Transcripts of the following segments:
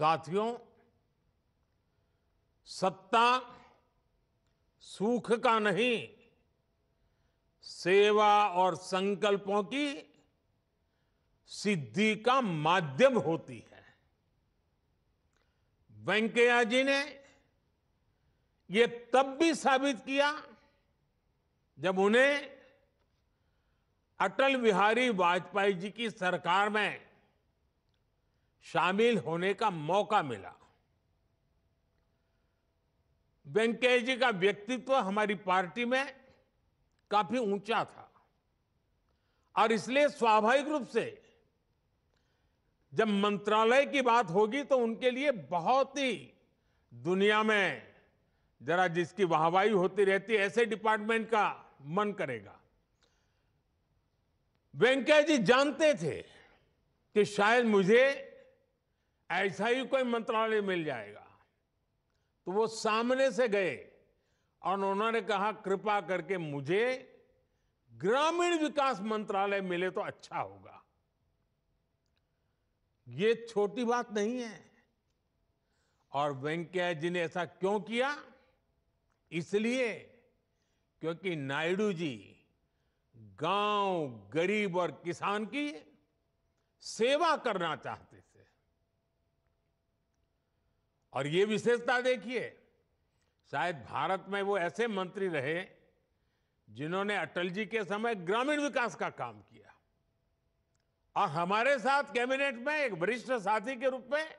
साथियों, सत्ता सुख का नहीं, सेवा और संकल्पों की सिद्धि का माध्यम होती है। वेंकैया जी ने यह तब भी साबित किया जब उन्हें अटल बिहारी वाजपेयी जी की सरकार में शामिल होने का मौका मिला। वेंकैया जी का व्यक्तित्व हमारी पार्टी में काफ़ी ऊँचा था और इसलिए स्वाभाविक रूप से जब मंत्रालय की बात होगी तो उनके लिए बहुत ही दुनिया में जरा जिसकी वाहवाही होती रहती है, ऐसे डिपार्टमेंट का मन करेगा। वेंकैया जी जानते थे कि शायद मुझे ऐसा ही कोई मंत्रालय मिल जाएगा। तो वो सामने से गए और उन्होंने कहा, कृपा करके मुझे ग्रामीण विकास मंत्रालय मिले तो अच्छा होगा। ये छोटी बात नहीं है। और वेंकैया जी ने ऐसा क्यों किया? इसलिए क्योंकि नायडू जी गाँव गरीब और किसान की सेवा करना चाहते थे। और ये विशेषता देखिए, शायद भारत में वो ऐसे मंत्री रहे जिन्होंने अटल जी के समय ग्रामीण विकास का काम किया। और हमारे साथ कैबिनेट में एक वरिष्ठ साथी के रूप में,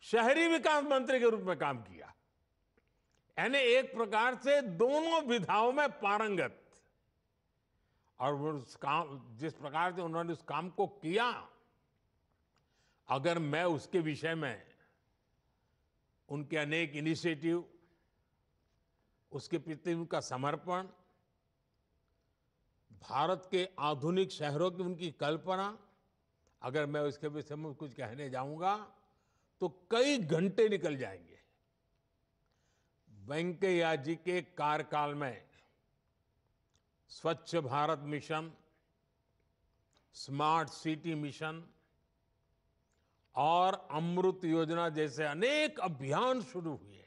शहरी विकास मंत्री के रूप में काम किया। यानी एक प्रकार से दोनों विधाओं में पारंगत। और उस काम, जिस प्रकार से उन्होंने उस काम को किया, अगर मैं उसके विषय में उनके अनेक इनिशिएटिव उसके प्रति उनका समर्पण, भारत के आधुनिक शहरों की उनकी कल्पना। अगर मैं उसके विषय में कुछ कहने जाऊँगा तो कई घंटे निकल जाएँगे। वेंकैया जी के कार्यकाल में स्वच्छ Bharat mission smart city mission और अमृत योजना जैसे अनेक अभियान शुरू हुए